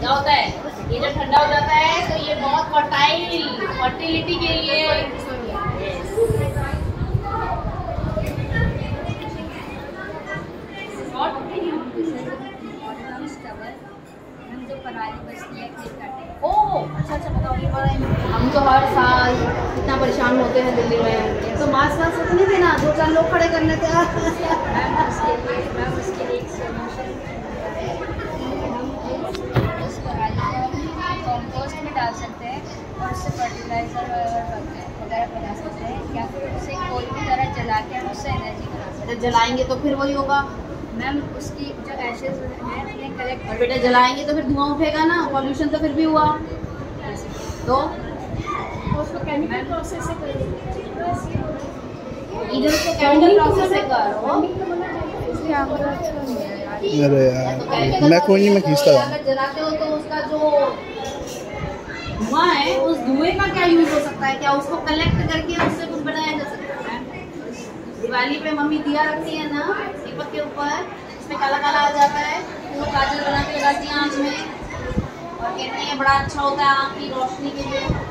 क्या होता है। ये जब ठंडा हो जाता है तो ये बहुत फर्टाइल फर्टिलिटी के लिए अच्छा अच्छा हम तो हर साल इतना परेशान होते हैं दिल्ली में। तो मास्क वास्क रखने देना दो चार लोग खड़े करने लेते हैं कंपोस्ट में डाल सकते हैं और उससे फर्टिलाइज़र वगैरह बना सकते हैं या फिर उसे कोई भी तरह जला के हम उससे एनर्जी बना सकते जब जलाएँगे तो फिर वही होगा। मैम उसकी जो एशेज हैं उन्हें कलेक्ट और बेटा जलाएँगे तो फिर धुआँ उठेगा ना पॉल्यूशन तो फिर भी हुआ। तो? उसको केमिकल प्रोसेस से इधर उसको केमिकल प्रोसेस से करो। अरे यार मैं कोई नहीं मैं खींचता था अगर जलाते हो तो उसका जो धुआँ है, उस धुएँ का क्या यूज़ हो सकता है? क्या उसको कलेक्ट करके उससे कुछ बनाया जा सकता है? दिवाली पे मम्मी दिया रखती है ना, दीपक के ऊपर उसमें काला काला आ जाता है, वो काजल बना के लगाती है आँच में। और कहते हैं, बड़ा अच्छा होता है आँख की रोशनी के लिए।